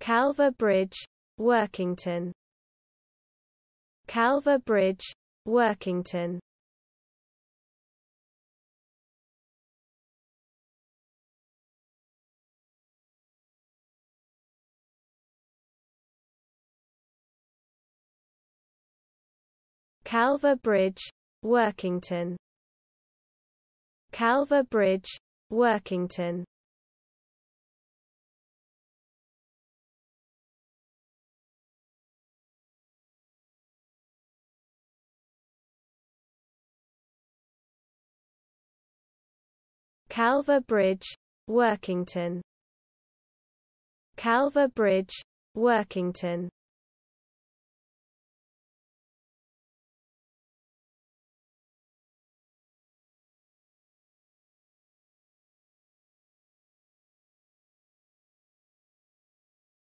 Calver Bridge, Workington. Calver Bridge, Workington. Calver Bridge, Workington. Calver Bridge, Workington Calver Bridge, Workington. Calver Bridge, Workington